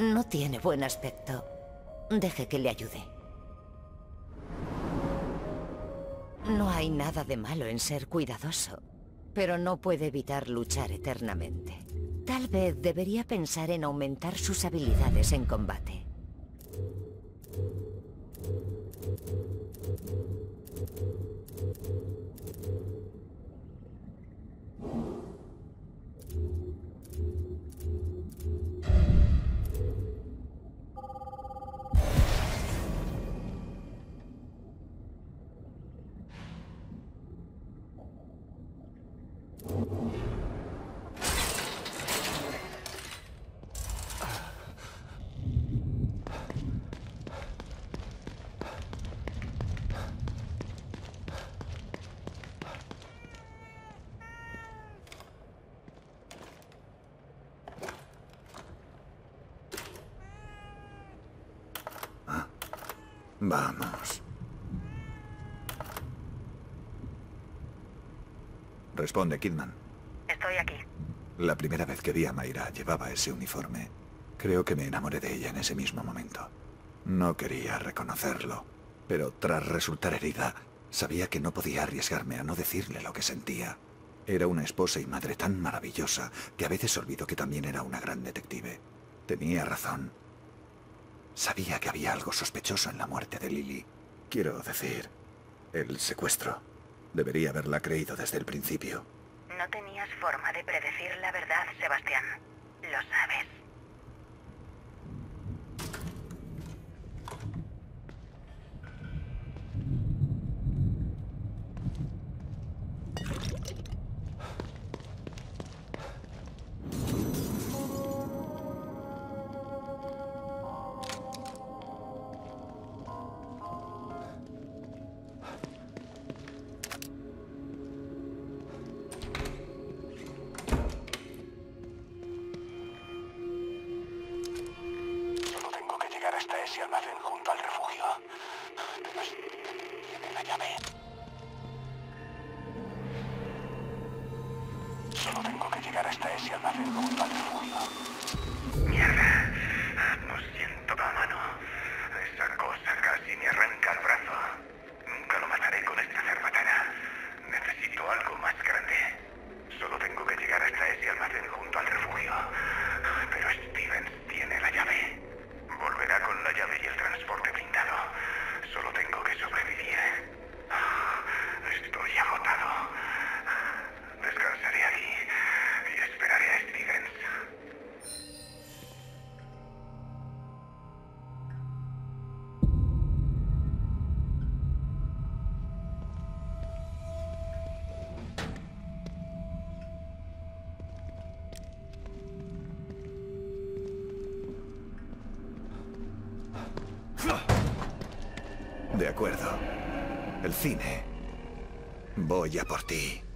no tiene buen aspecto. Deje que le ayude. No hay nada de malo en ser cuidadoso, pero no puede evitar luchar eternamente. Tal vez debería pensar en aumentar sus habilidades en combate. Vamos. Responde, Kidman. Estoy aquí. La primera vez que vi a Mayra llevaba ese uniforme. Creo que me enamoré de ella en ese mismo momento. No quería reconocerlo, pero tras resultar herida, sabía que no podía arriesgarme a no decirle lo que sentía. Era una esposa y madre tan maravillosa que a veces olvido que también era una gran detective. Tenía razón. Sabía que había algo sospechoso en la muerte de Lily. Quiero decir, el secuestro. Debería haberla creído desde el principio. No tenías forma de predecir la verdad, Sebastián. Lo sabes. cine. Voy a por ti.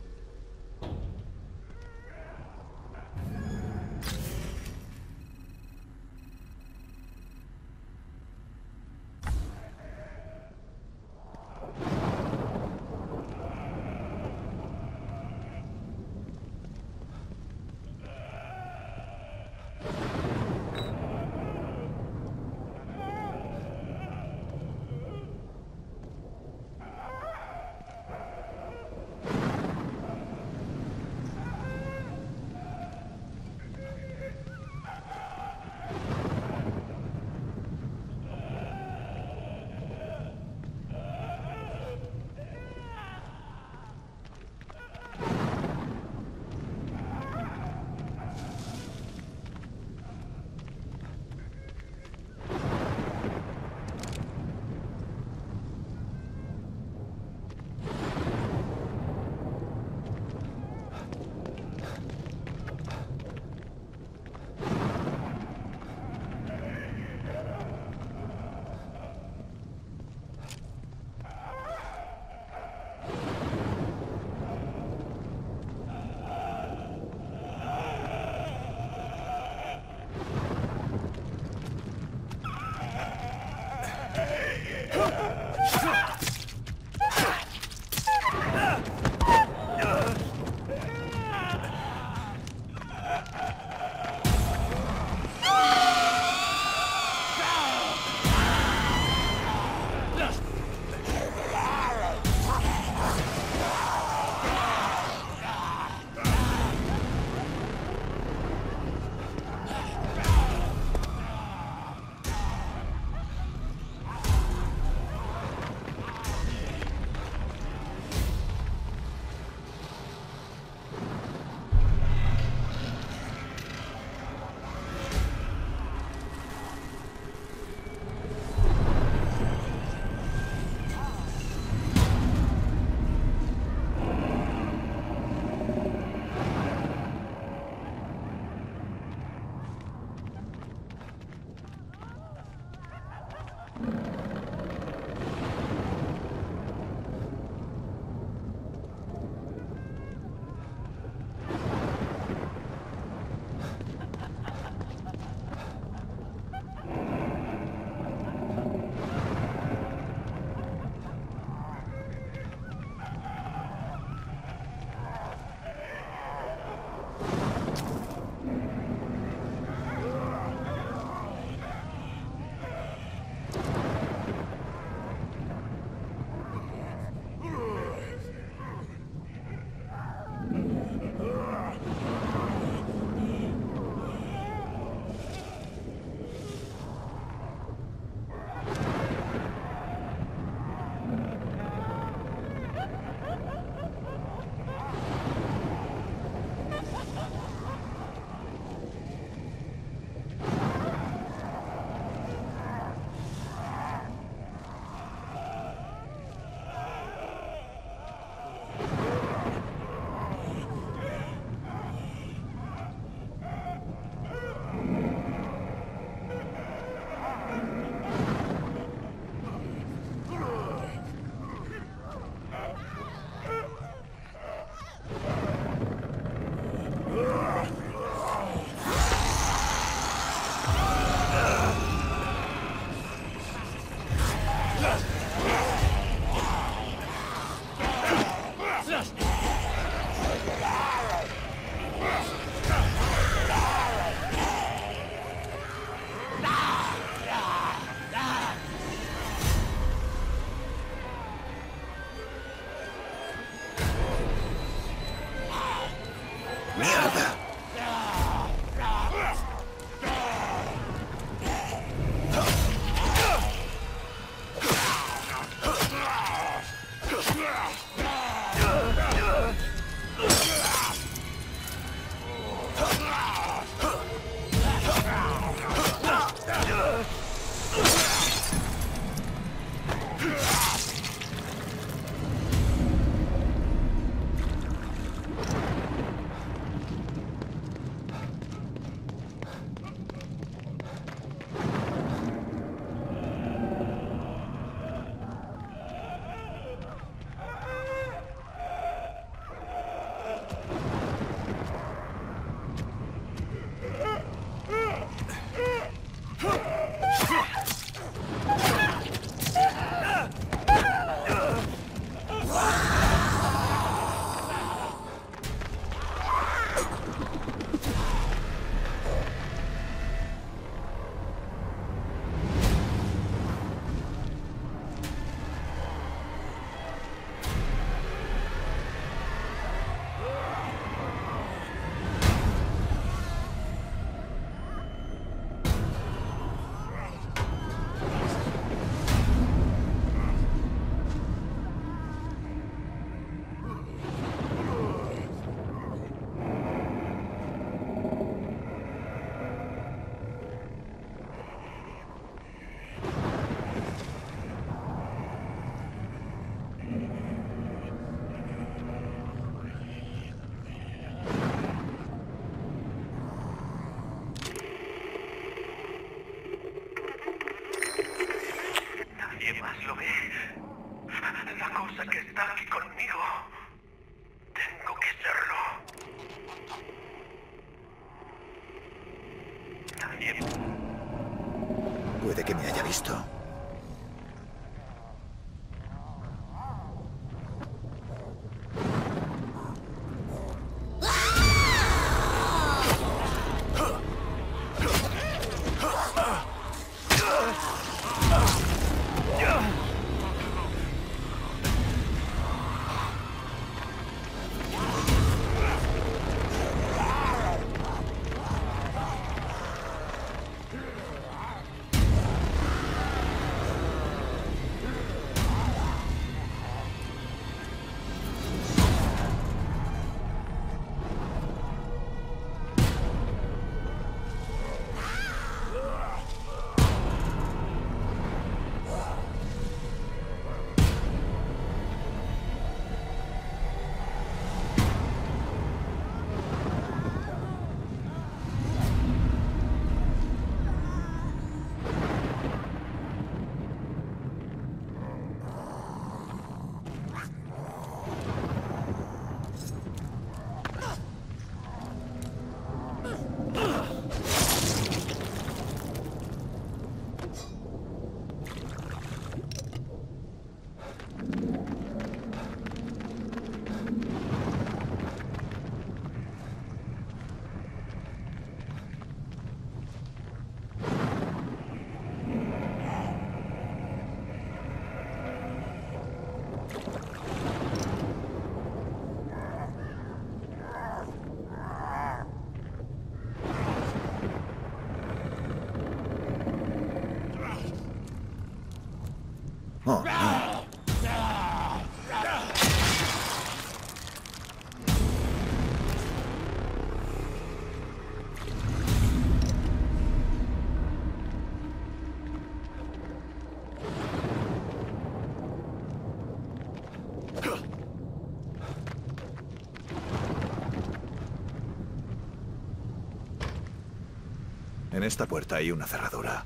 En esta puerta hay una cerradura.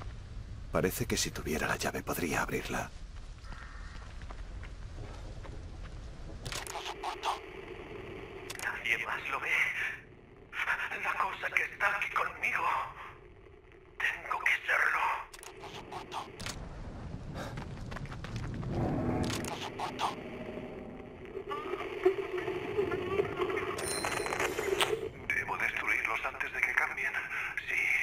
Parece que si tuviera la llave podría abrirla. Nadie más lo ve. La cosa que está aquí conmigo. Tengo que serlo. Debo destruirlos antes de que cambien. Sí.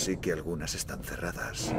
Así que algunas están cerradas.